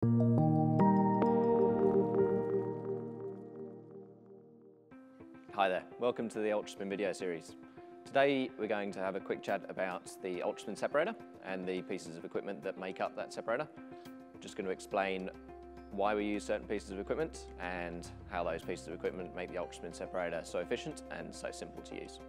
Hi there, welcome to the Ultraspin video series. Today we're going to have a quick chat about the Ultraspin separator and the pieces of equipment that make up that separator. Just going to explain why we use certain pieces of equipment and how those pieces of equipment make the Ultraspin separator so efficient and so simple to use.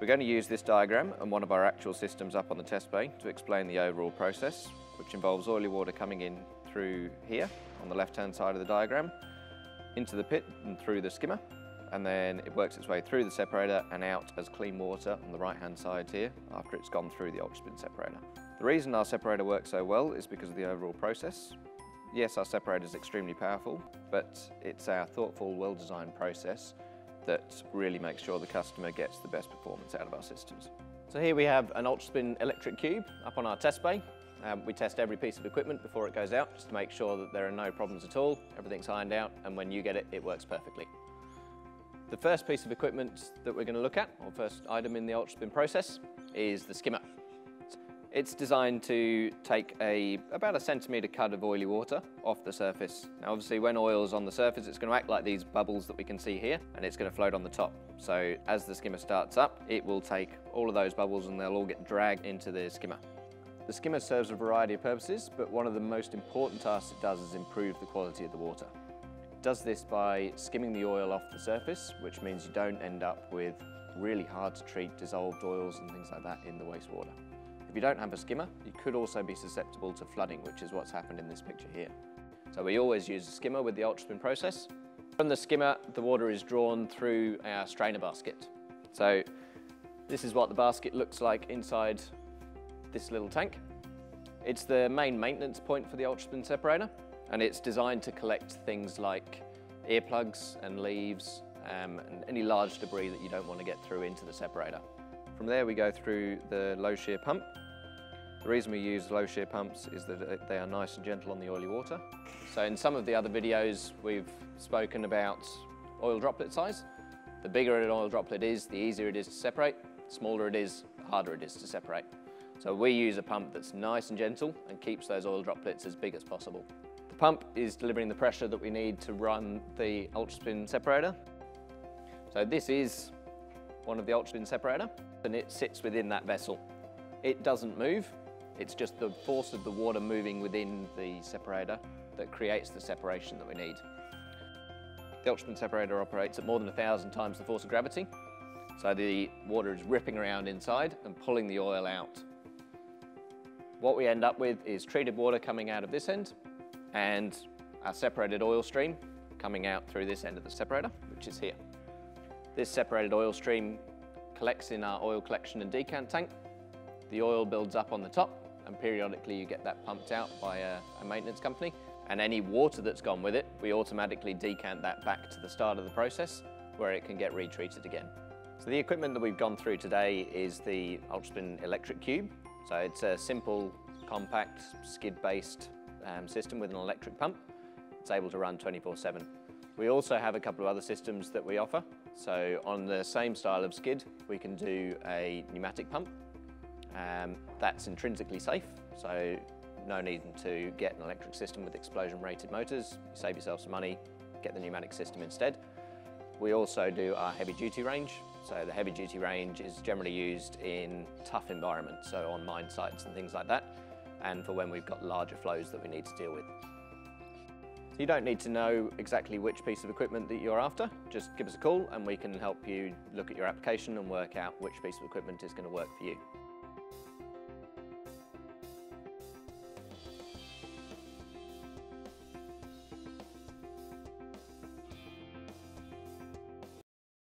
We're going to use this diagram and one of our actual systems up on the test bay to explain the overall process, which involves oily water coming in through here on the left-hand side of the diagram, into the pit and through the skimmer, and then it works its way through the separator and out as clean water on the right-hand side here after it's gone through the Ultraspin separator. The reason our separator works so well is because of the overall process. Yes, our separator is extremely powerful, but it's our thoughtful, well-designed process that really makes sure the customer gets the best performance out of our systems. So here we have an Ultraspin electric cube up on our test bay. Um, we test every piece of equipment before it goes out just to make sure that there are no problems at all, everything's ironed out, and when you get it, it works perfectly. The first piece of equipment that we're going to look at, or first item in the Ultraspin process, is the skimmer. It's designed to take a about a centimetre cut of oily water off the surface. Now obviously when oil's on the surface it's going to act like these bubbles that we can see here and it's going to float on the top. So as the skimmer starts up it will take all of those bubbles and they'll all get dragged into the skimmer. The skimmer serves a variety of purposes but one of the most important tasks it does is improve the quality of the water. It does this by skimming the oil off the surface which means you don't end up with really hard to treat dissolved oils and things like that in the wastewater. If you don't have a skimmer, you could also be susceptible to flooding, which is what's happened in this picture here. So we always use a skimmer with the Ultraspin process. From the skimmer, the water is drawn through our strainer basket. So this is what the basket looks like inside this little tank. It's the main maintenance point for the Ultraspin separator, and it's designed to collect things like earplugs and leaves um, and any large debris that you don't want to get through into the separator. From there we go through the low shear pump the reason we use low shear pumps is that they are nice and gentle on the oily water. So in some of the other videos we've spoken about oil droplet size. The bigger an oil droplet is, the easier it is to separate. The smaller it is, the harder it is to separate. So we use a pump that's nice and gentle and keeps those oil droplets as big as possible. The pump is delivering the pressure that we need to run the Ultraspin separator. So this is one of the Ultraspin separator and it sits within that vessel. It doesn't move, it's just the force of the water moving within the separator that creates the separation that we need. The Ultraspin separator operates at more than a thousand times the force of gravity. So the water is ripping around inside and pulling the oil out. What we end up with is treated water coming out of this end and our separated oil stream coming out through this end of the separator, which is here. This separated oil stream collects in our oil collection and decant tank. The oil builds up on the top and periodically you get that pumped out by a, a maintenance company. And any water that's gone with it, we automatically decant that back to the start of the process where it can get retreated again. So the equipment that we've gone through today is the Ultraspin electric cube. So it's a simple, compact, skid-based um, system with an electric pump. It's able to run 24-7. We also have a couple of other systems that we offer. So on the same style of skid, we can do a pneumatic pump um, that's intrinsically safe, so no need to get an electric system with explosion rated motors. save yourself some money, get the pneumatic system instead. We also do our heavy duty range. So the heavy duty range is generally used in tough environments, so on mine sites and things like that, and for when we've got larger flows that we need to deal with. So you don't need to know exactly which piece of equipment that you're after, just give us a call and we can help you look at your application and work out which piece of equipment is going to work for you.